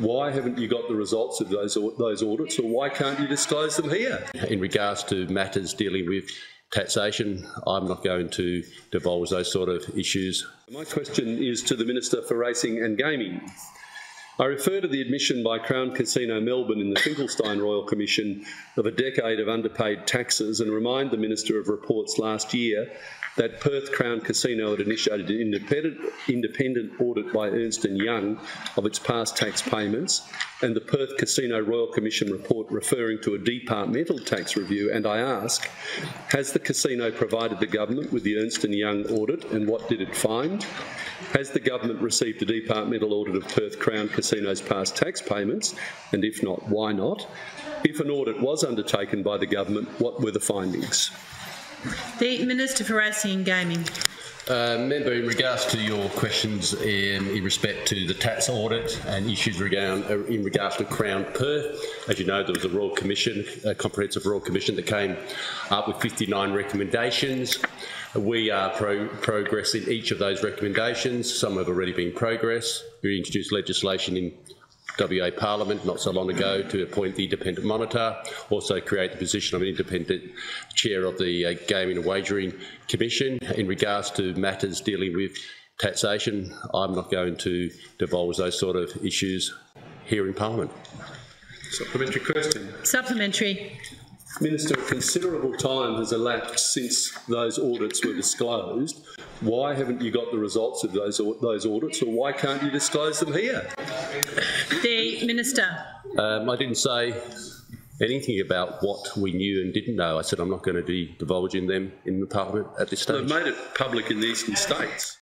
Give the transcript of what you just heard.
Why haven't you got the results of those those audits, or why can't you disclose them here? In regards to matters dealing with taxation, I'm not going to divulge those sort of issues. My question is to the Minister for Racing and Gaming. I refer to the admission by Crown Casino Melbourne in the Finkelstein Royal Commission of a decade of underpaid taxes and remind the Minister of reports last year that Perth Crown Casino had initiated an independent, independent audit by Ernst & Young of its past tax payments and the Perth Casino Royal Commission report referring to a departmental tax review and I ask, has the casino provided the government with the Ernst & Young audit and what did it find? Has the government received a departmental audit of Perth Crown Casino's past tax payments? And if not, why not? If an audit was undertaken by the government, what were the findings? The Minister for Racing and Gaming. Uh, member, in regards to your questions in, in, respect to the tax audit and issues regarding, uh, in regards to Crown Perth, as you know, there was a Royal Commission, a comprehensive Royal Commission that came up with 59 recommendations. We are pro progressing each of those recommendations. Some have already been progressed. We introduced legislation in WA Parliament not so long ago to appoint the independent monitor, also create the position of an independent chair of the uh, Gaming and Wagering Commission. In regards to matters dealing with taxation, I'm not going to divulge those sort of issues here in Parliament. Supplementary question. Supplementary. Minister, considerable time has elapsed since those audits were disclosed. Why haven't you got the results of those those audits, or why can't you disclose them here? The Minister. Um, I didn't say anything about what we knew and didn't know. I said I'm not going to be divulging them in the Parliament at this stage. They've made it public in the eastern states.